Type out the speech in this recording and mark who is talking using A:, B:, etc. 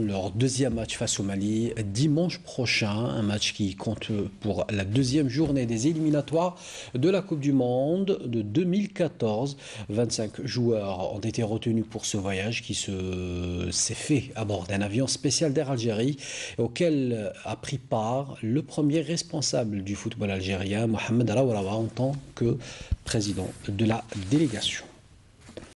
A: leur deuxième match face au Mali dimanche prochain, un match qui compte pour la deuxième journée des éliminatoires de la Coupe du Monde de 2014. 25 joueurs ont été retenus pour ce voyage qui s'est fait à bord d'un avion spécial d'Air Algérie auquel a pris part le premier responsable du football algérien, Mohamed Rawarawa, en tant que président de la délégation.